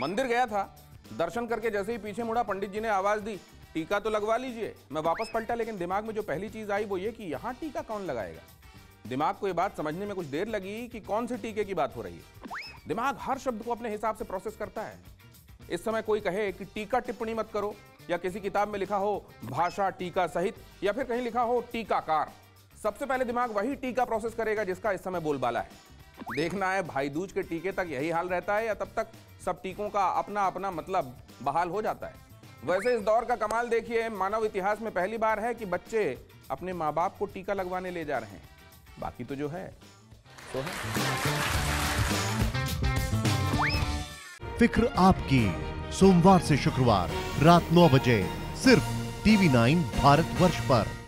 मंदिर गया था। दर्शन करके जैसे ही पीछे मुड़ा, पंडित जी ने आवाज़ दी, टीका तो लगवा लीजिए। मैं वापस पलटा, लेकिन दिमाग में जो पहली चीज़ आई वो ये कि यहाँ टीका कौन लगाएगा? दिमाग को ये बात समझने में कुछ देर लगी कि कौन से टीके की बात हो रही है। दिमाग हर शब्द को अपने हिसाब से प्रोसेस करता है। इस समय कोई कहे कि टीका टिप्पणी मत करो, या किसी किताब में लिखा हो, भाषा टीका सहित, या फिर कहीं लिखा हो, टीकाकार। सबसे पहले दिमाग वही टीका प्रोसेस करेगा जिसका इस समय बोलबाला है। देखना है भाई दूज के टीके तक यही हाल रहता है या तब तक सब टीकों का अपना अपना मतलब बहाल हो जाता है? वैसे इस दौर का कमाल देखिए, मानव इतिहास में पहली बार है कि बच्चे अपने माँ बाप को टीका लगवाने ले जा रहे हैं। बाकी तो जो है तो है। फ़िक्र आपकी, सोमवार से शुक्रवार, रात 9 बजे, सिर्फ़ टीवी 9 भारतवर्ष पर।